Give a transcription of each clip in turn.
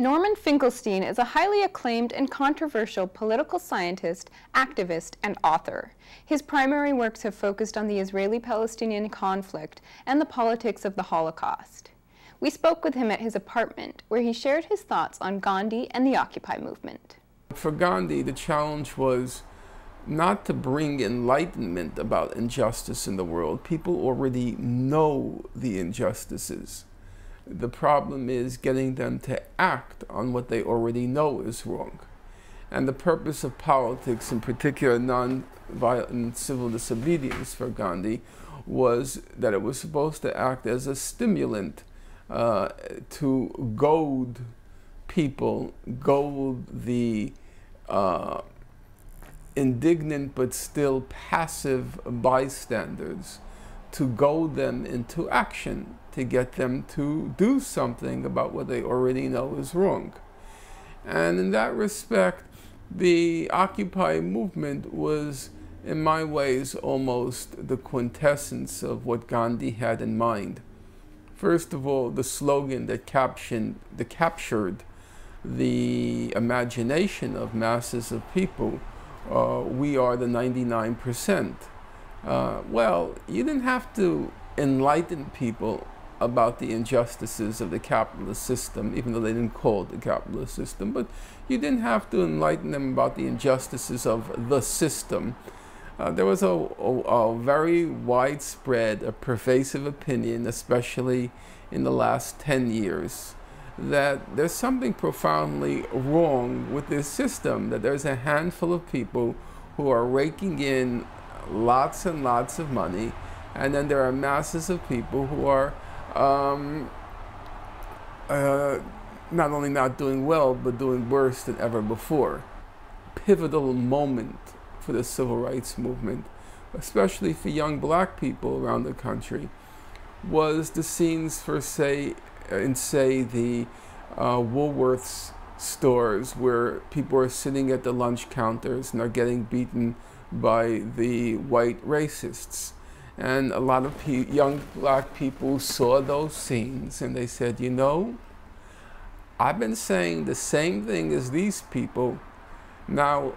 Norman Finkelstein is a highly acclaimed and controversial political scientist, activist, and author. His primary works have focused on the Israeli-Palestinian conflict and the politics of the Holocaust. We spoke with him at his apartment, where he shared his thoughts on Gandhi and the Occupy movement. For Gandhi, the challenge was not to bring enlightenment about injustice in the world. People already know the injustices. The problem is getting them to act on what they already know is wrong. And the purpose of politics, in particular non-violent civil disobedience for Gandhi, was that it was supposed to act as a stimulant uh, to goad people, goad the uh, indignant but still passive bystanders to goad them into action, to get them to do something about what they already know is wrong. And in that respect, the Occupy movement was, in my ways, almost the quintessence of what Gandhi had in mind. First of all, the slogan that captioned, captured the imagination of masses of people, uh, we are the 99%. Uh, well, you didn't have to enlighten people about the injustices of the capitalist system, even though they didn't call it the capitalist system, but you didn't have to enlighten them about the injustices of the system. Uh, there was a, a, a, very widespread, a pervasive opinion, especially in the last 10 years, that there's something profoundly wrong with this system, that there's a handful of people who are raking in lots and lots of money, and then there are masses of people who are um, uh, not only not doing well, but doing worse than ever before. Pivotal moment for the civil rights movement, especially for young black people around the country, was the scenes for, say, in, say, the uh, Woolworths stores where people are sitting at the lunch counters and are getting beaten by the white racists. And a lot of young black people saw those scenes and they said, you know, I've been saying the same thing as these people. Now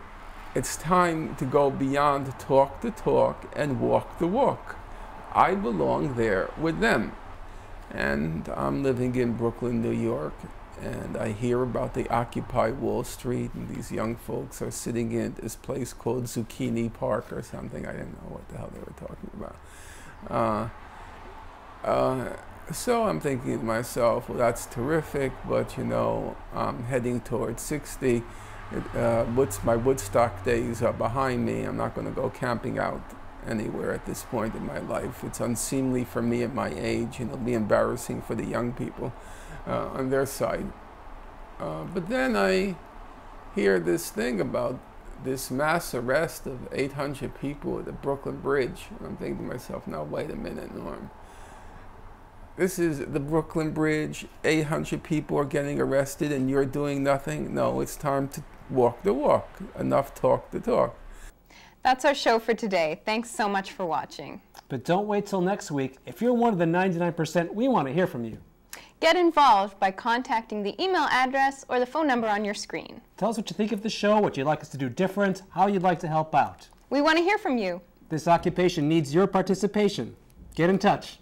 it's time to go beyond talk the talk and walk the walk. I belong there with them. And I'm living in Brooklyn, New York, and I hear about the Occupy Wall Street, and these young folks are sitting in this place called Zucchini Park or something. I didn't know what the hell they were talking about. Uh, uh, so I'm thinking to myself, well, that's terrific, but you know, I'm heading towards 60. It, uh, my Woodstock days are behind me. I'm not going to go camping out anywhere at this point in my life. It's unseemly for me at my age, and it'll be embarrassing for the young people on their side. Uh, but then I hear this thing about this mass arrest of 800 people at the Brooklyn Bridge. And I'm thinking to myself, now wait a minute, Norm. This is the Brooklyn Bridge, 800 people are getting arrested and you're doing nothing? No, it's time to walk the walk. Enough talk the talk. That's our show for today. Thanks so much for watching. But don't wait till next week. If you're one of the 99%, we want to hear from you. Get involved by contacting the email address or the phone number on your screen. Tell us what you think of the show, what you'd like us to do different, how you'd like to help out. We want to hear from you. This occupation needs your participation. Get in touch.